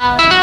Uh,